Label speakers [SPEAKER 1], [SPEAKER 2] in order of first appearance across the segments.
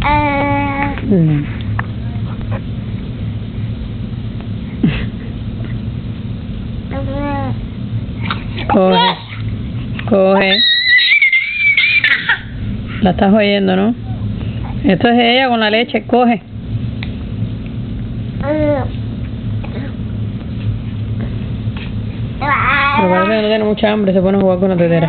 [SPEAKER 1] Mm. Coge. Coge. La estás oyendo, ¿no? Esto es ella con la leche. Coge. Pero parece que no tiene mucha hambre. Se pone a jugar con la tetera.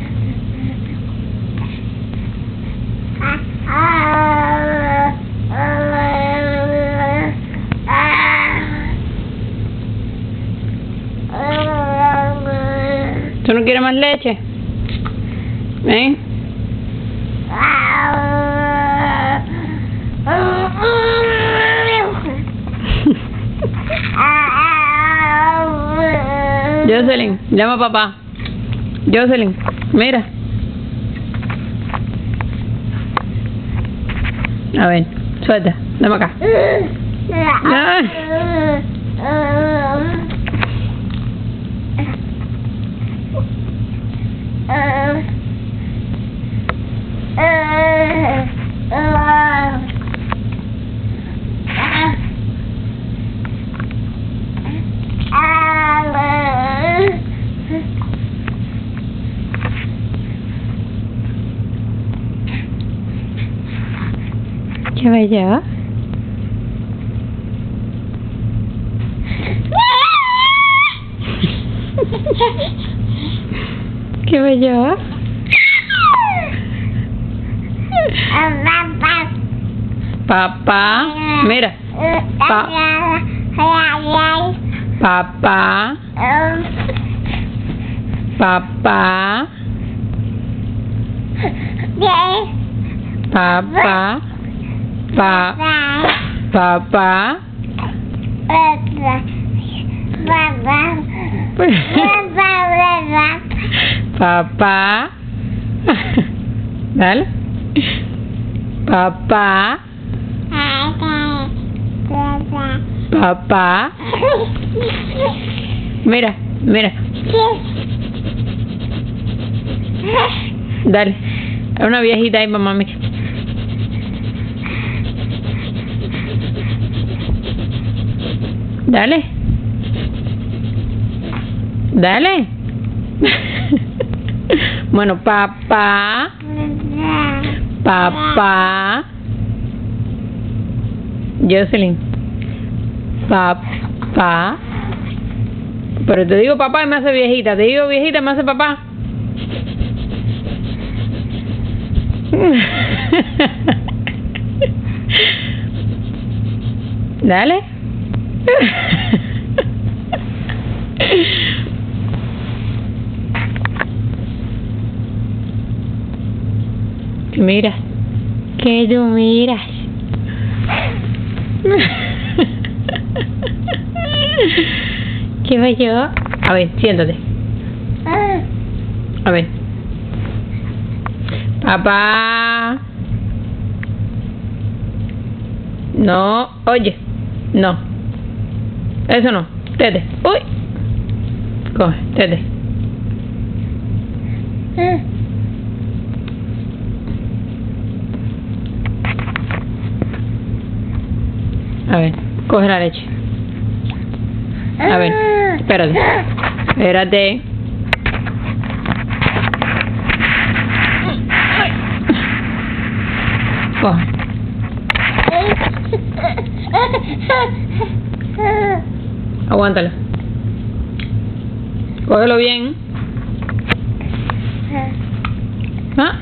[SPEAKER 1] ¿Tú no quieres más leche? ¿Eh? Jocelyn, llama a papá. Jocelyn, mira. A ver, suelta, dame acá. ¿Qué bello? ¿Qué bello? Papá, mira, Pa- papá, papá, papá, pa, papá. Papá. Dale. Papá, papá. Mira, mira. Dale. Una viejita ahí, mamá, mira. Dale. Dale. bueno, papá, papá. Jocelyn. Papá. Pero te digo papá y me hace viejita. Te digo viejita y me hace papá. Dale. ¿Qué miras? ¿Qué tú miras? ¿Qué yo? A ver, siéntate. A ver. Papá. No, oye. No. Eso no. Tete. Uy. Coge, tete. A ver, coge la leche. A ver, espérate. Espérate. Coge. Aguántalo. Cógelo bien. ¿Ah?